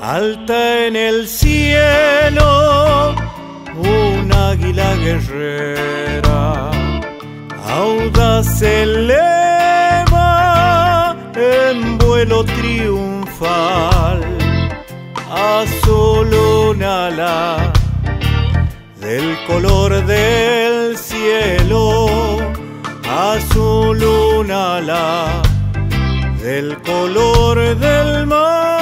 Alta en el cielo, un águila guerrera, audaz eleva en vuelo triunfal a solo un ala del color del cielo, a solo un ala del color del mar.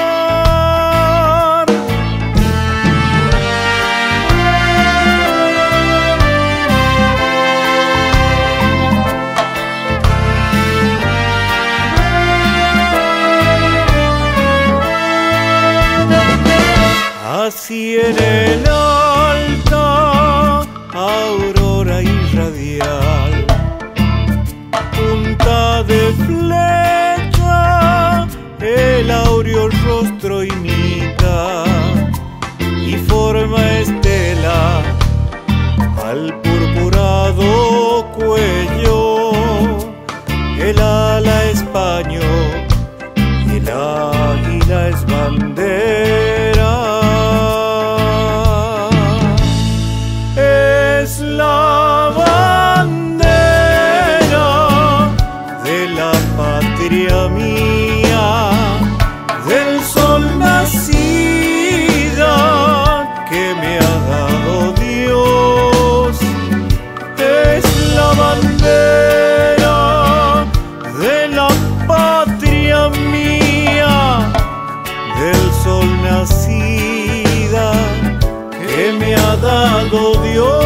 Así en el alta, aurora y radial, punta de flecha, el áureo rostro imita. Y forma estela al purpurado cuello, el ala es paño y el águila es bandera. La bandera de la patria mía, del sol nacida que me ha dado Dios. Es la bandera de la patria mía, del sol nacida que me ha dado Dios.